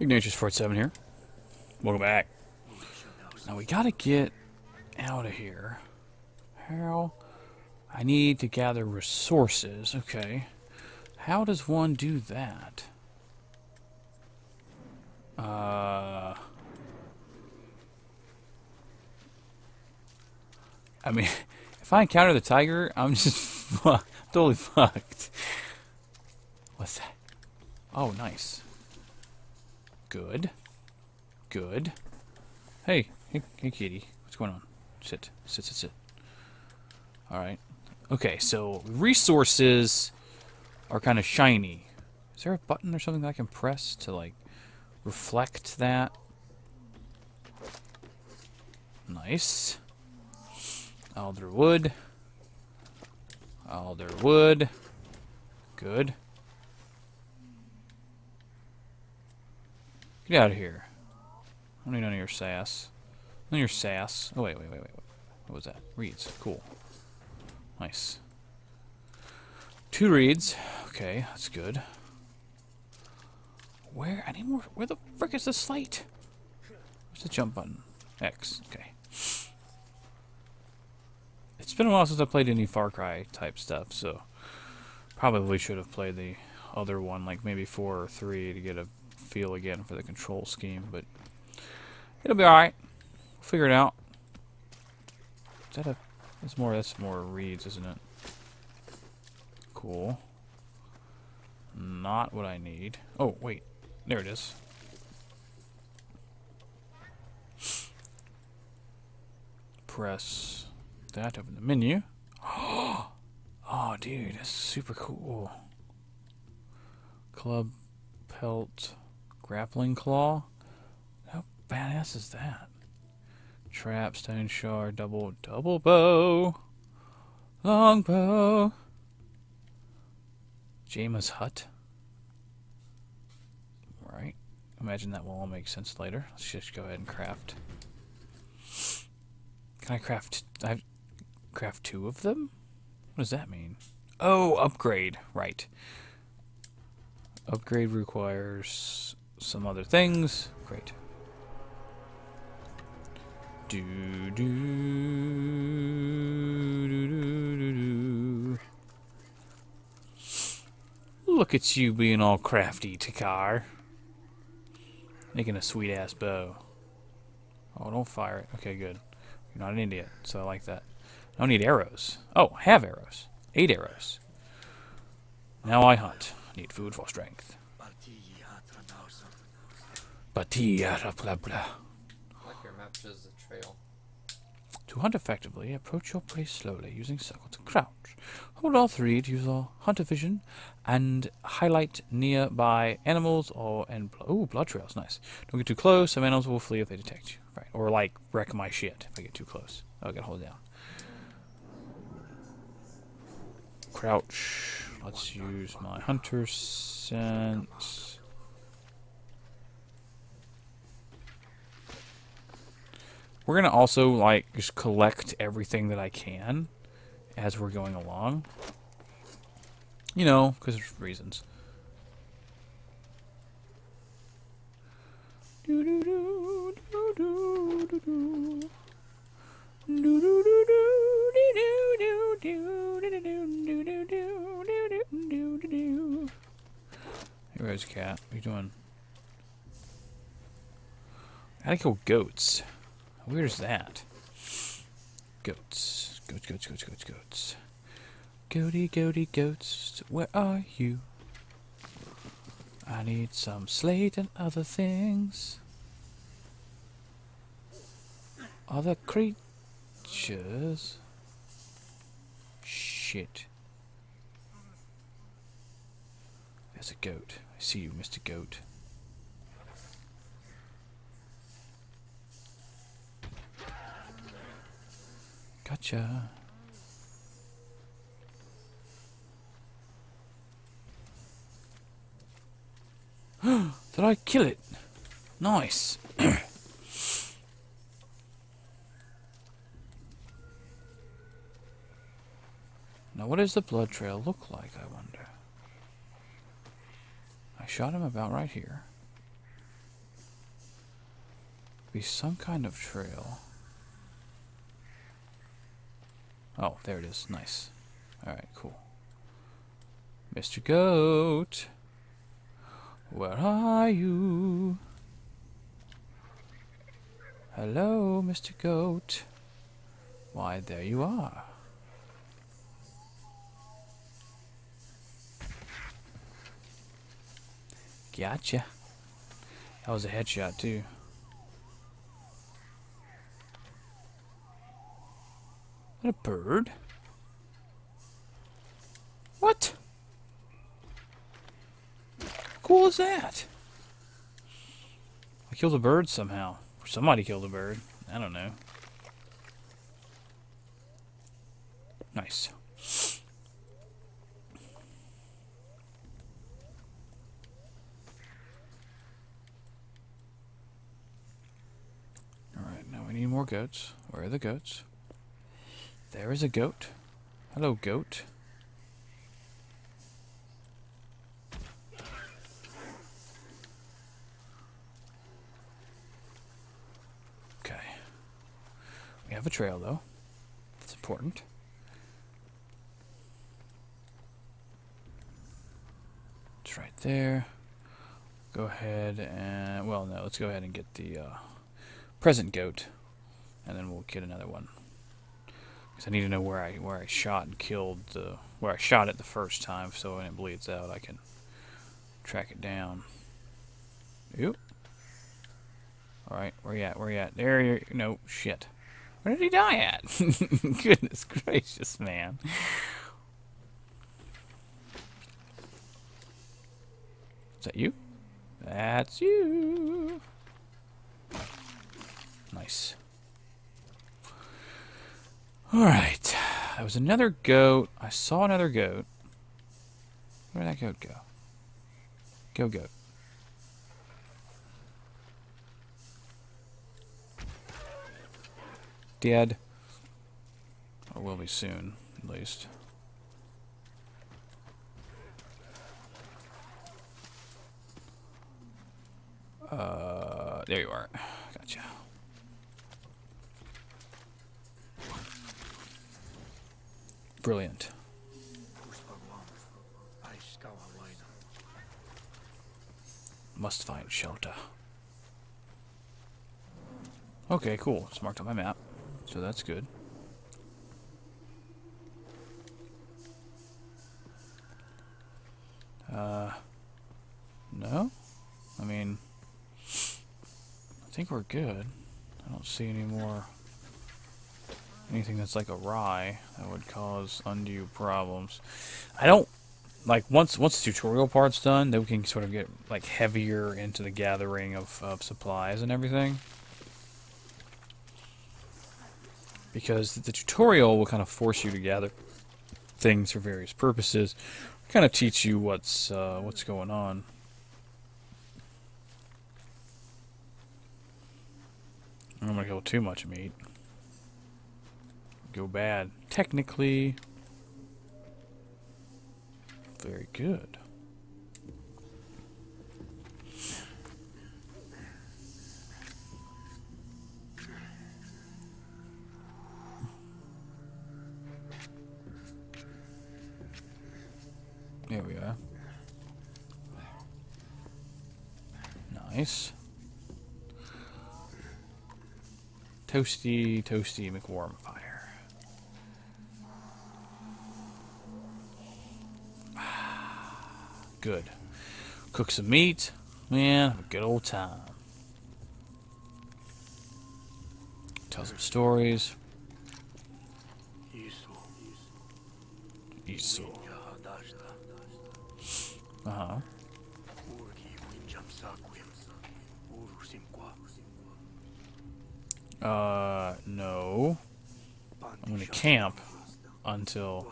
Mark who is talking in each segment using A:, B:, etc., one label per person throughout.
A: Ignatius487 here. Welcome back. Now we gotta get out of here. How? I need to gather resources. Okay. How does one do that? Uh. I mean, if I encounter the tiger, I'm just fu- totally fucked. What's that? Oh, nice. Good. Good. Hey, hey, hey, kitty. What's going on? Sit, sit, sit, sit. All right. Okay, so resources are kind of shiny. Is there a button or something that I can press to like reflect that? Nice. Alder wood. Alder wood. Good. Get out of here. I don't need none of your sass. None of your sass. Oh, wait, wait, wait, wait. What was that? Reeds. Cool. Nice. Two reeds. Okay, that's good. Where? I need more. Where the frick is the slate? Where's the jump button? X. Okay. It's been a while since I played any Far Cry type stuff, so probably should have played the other one, like maybe four or three, to get a feel again for the control scheme. But it'll be all right. We'll figure it out. Is that a? That's more. That's more reeds, isn't it? Cool. Not what I need. Oh wait, there it is. Press that, open the menu. Oh, dude, that's super cool. Club pelt grappling claw. How badass is that? Trap, stone shard, double, double bow, long bow. Jayma's hut. Right. Imagine that will all make sense later. Let's just go ahead and craft. Can I craft? I craft two of them. What does that mean? Oh, upgrade. Right. Upgrade requires some other things. Great. Do do do do do do. Look at you being all crafty, Takkar. Making a sweet ass bow. Oh, don't fire it. Okay, good. You're not an idiot, so I like that. I don't need arrows. Oh, have arrows. Eight arrows. Now I hunt. Need food for strength. Batiyara blah blah.
B: Like your map shows the trail.
A: To hunt effectively, approach your prey slowly using circle to crouch. Hold R3 to use your hunter vision and highlight nearby animals or and bl- ooh blood trails. Nice. Don't get too close. Some animals will flee if they detect you. Right. Or like wreck my shit if I get too close. Oh, I gotta hold down. Crouch. Let's use my hunter sense. We're gonna also like just collect everything that I can as we're going along. You know, because there's reasons. Here goes cat. What are you doing? I gotta kill goats. Where's that? Goats. Goats, goats, goats, goats, goats. Goaty, goaty, goats, where are you? I need some slate and other things. Other creatures. Shit. There's a goat. I see you, Mr. Goat. Gotcha. Did I kill it? Nice. now, what does the blood trail look like, I wonder? I shot him about right here. be some kind of trail. Oh, there it is. Nice. Alright, cool. Mr. Goat. Where are you? Hello, Mr. Goat. Why, there you are. Gotcha. That was a headshot, too. A bird? What? How cool is that? I killed a bird somehow. Or somebody killed a bird. I don't know. Nice. Alright, now we need more goats. Where are the goats? There is a goat. Hello, goat. Okay. We have a trail, though. That's important. It's right there. Go ahead and... Well, no, let's go ahead and get the uh, present goat. And then we'll get another one. Because I need to know where I where I shot and killed the... Where I shot it the first time, so when it bleeds out, I can track it down. Oop. Alright, where you at? Where you at? There you no shit. Where did he die at? Goodness gracious, man. Is that you? That's you. Nice. Alright. There was another goat. I saw another goat. Where'd that goat go? Go goat. Dead. Or will be soon, at least. Uh, there you are. Gotcha. Brilliant. Must find shelter. Okay, cool. It's marked on my map, so that's good. Uh, no? I mean, I think we're good. I don't see any more anything that's like a rye that would cause undue problems. I don't like once once the tutorial part's done, then we can sort of get like heavier into the gathering of, of supplies and everything. Because the tutorial will kind of force you to gather things for various purposes, kind of teach you what's uh, what's going on. I don't want to kill too much meat. Go bad. Technically, very good. There we are. Nice. Toasty, toasty McWarm fire. Good. Cook some meat. Man, have a good old time. Tell some stories. Isu. Uh huh. Uh, no. I'm gonna camp until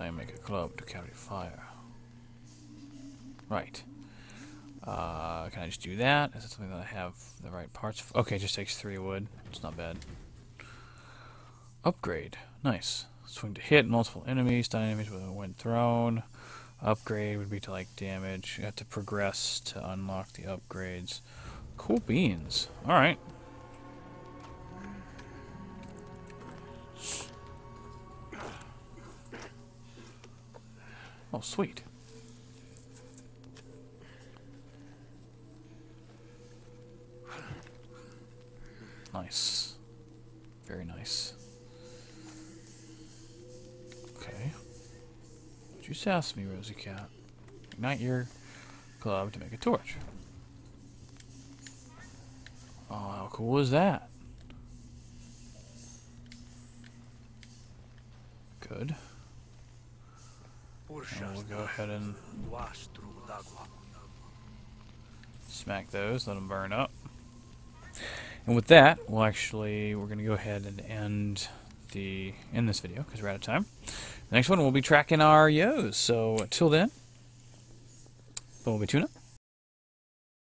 A: I make a club to carry fire. Right. Uh, can I just do that? Is that something that I have the right parts? For? Okay, just takes three wood. It's not bad. Upgrade. Nice. Swing to hit multiple enemies, stun enemies with a wind thrown. Upgrade would be to like damage. You have to progress to unlock the upgrades. Cool beans. Alright. Oh, sweet. Nice. Very nice. Okay. Just ask me, Rosie Cat. Ignite your glove to make a torch. Oh, how cool is that? Good. And we'll go ahead and smack those, let them burn up. And with that, we'll actually we're going to go ahead and end the end this video because we're out of time. The next one we'll be tracking our yos. So until then, Bumblebee Tuna.